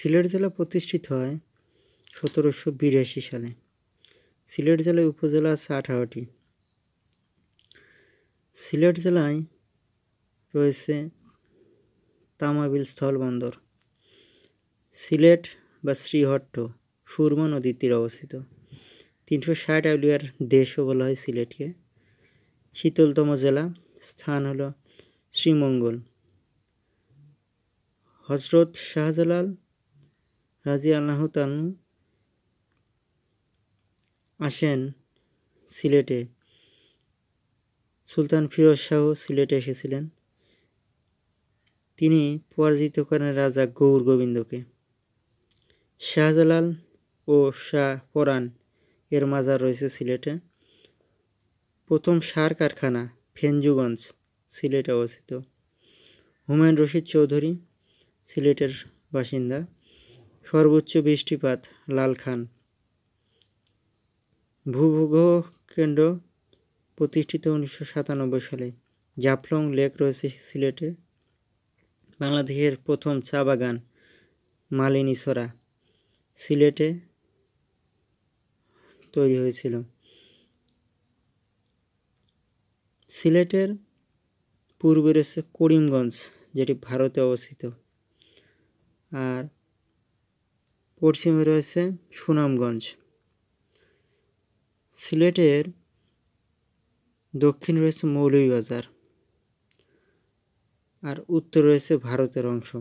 সিলেট জেলা প্রতিষ্ঠিত হয় সতেরোশো বিরাশি সালে। সিলেট জেলায় উপজেলা আছে আঠারোটি। সিলেট জেলায় রয়েছে তামাবিল স্থলবন্দর সিলেট বা শ্রীহট্ট সুরমা নদীর তীরে অবস্থিত। তিনশো ষাট আউলিয়ার দেশও বলা হয় সিলেটকে। শীতলতম জেলা স্থান হলো শ্রীমঙ্গল। হজরত শাহজালাল রাজি আল্লাহ তানু আসেন সিলেটে। সুলতান ফিরোজ শাহ সিলেটে এসেছিলেন। তিনি পরাজিত করেন রাজা গৌর গোবিন্দকে। শাহজালাল ও শাহ পরাণ এর মাজার রয়েছে সিলেটে। প্রথম সার কারখানা ফেঞ্জুগঞ্জ সিলেটে অবস্থিত। হুমায়ুন রশিদ চৌধুরী সিলেটের বাসিন্দা। সর্বোচ্চ বৃষ্টিপাত লালখান ভূভূগোহ কেন্দ্র প্রতিষ্ঠিত উনিশশো সাতানব্বই সালে। জাফলং লেক রয়েছে সিলেটে। বাংলাদেশের প্রথম চা বাগান, মালিনীসরা, সিলেটে তৈরি হয়েছিল। সিলেটের পূর্বে রয়েছে করিমগঞ্জ, যেটি ভারতে অবস্থিত। আর পশ্চিমে রয়েছে সুনামগঞ্জ। সিলেটের দক্ষিণ রয়েছে মৌলভীবাজার। আর উত্তর রয়েছে ভারতের অংশ।